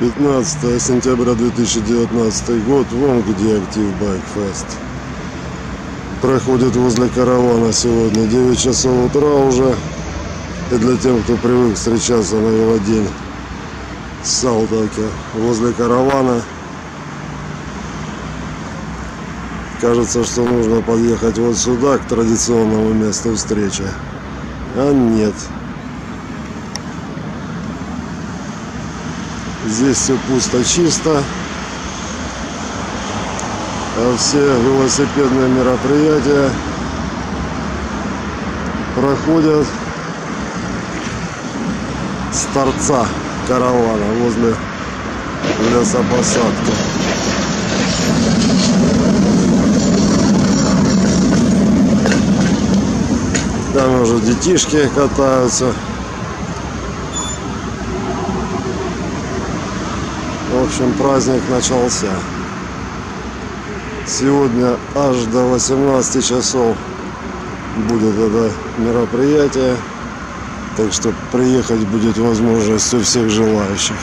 15 сентября 2019 год, вон где актив Байкфест. Проходит возле каравана сегодня 9 часов утра уже. И для тех, кто привык встречаться на велодень с Салтаки возле каравана, кажется, что нужно подъехать вот сюда, к традиционному месту встречи. А нет. Здесь все пусто, чисто. А все велосипедные мероприятия проходят с торца каравана возле лесопосадки. Там уже детишки катаются. В общем, праздник начался. Сегодня аж до 18 часов будет это мероприятие. Так что приехать будет возможность у всех желающих.